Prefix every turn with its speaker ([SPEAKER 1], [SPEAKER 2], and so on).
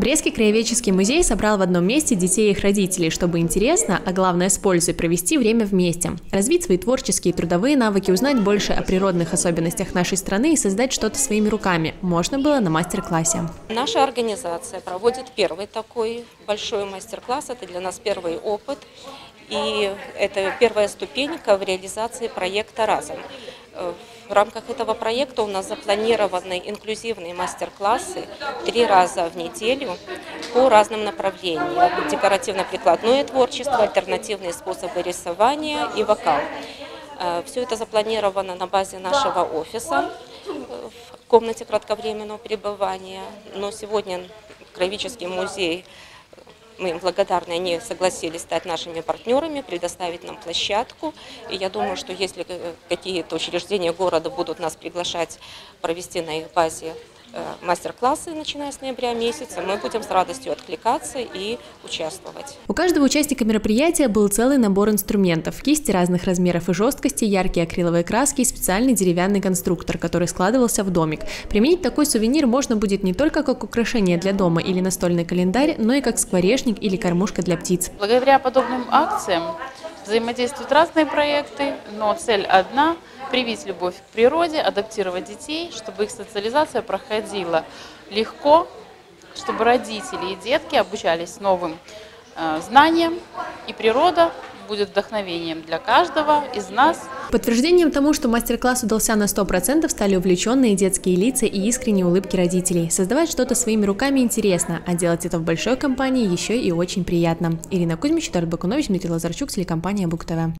[SPEAKER 1] Брестский краеведческий музей собрал в одном месте детей и их родителей, чтобы интересно, а главное с пользой провести время вместе, развить свои творческие и трудовые навыки, узнать больше о природных особенностях нашей страны и создать что-то своими руками. Можно было на мастер-классе.
[SPEAKER 2] Наша организация проводит первый такой большой мастер-класс. Это для нас первый опыт. И это первая ступенька в реализации проекта «Разом». В рамках этого проекта у нас запланированы инклюзивные мастер-классы три раза в неделю по разным направлениям. Декоративно-прикладное творчество, альтернативные способы рисования и вокал. Э, Все это запланировано на базе нашего офиса в комнате кратковременного пребывания. Но сегодня Кровический музей мы им благодарны, они согласились стать нашими партнерами, предоставить нам площадку. И я думаю, что если э, какие-то учреждения города будут нас приглашать провести на их базе мастер-классы, начиная с ноября месяца. Мы будем с радостью откликаться и участвовать.
[SPEAKER 1] У каждого участника мероприятия был целый набор инструментов. Кисти разных размеров и жесткости, яркие акриловые краски и специальный деревянный конструктор, который складывался в домик. Применить такой сувенир можно будет не только как украшение для дома или настольный календарь, но и как скворечник или кормушка для птиц.
[SPEAKER 3] Благодаря подобным акциям взаимодействуют разные проекты, но цель одна – привить любовь к природе, адаптировать детей, чтобы их социализация проходила легко, чтобы родители и детки обучались новым э, знаниям, и природа будет вдохновением для каждого из нас.
[SPEAKER 1] Подтверждением тому, что мастер-класс удался на 100%, стали увлеченные детские лица и искренние улыбки родителей. Создавать что-то своими руками интересно, а делать это в большой компании еще и очень приятно. Ирина Кузьмич, Эдуард Бакунович, Дмитрий Лазарчук, телекомпания Бук ТВ.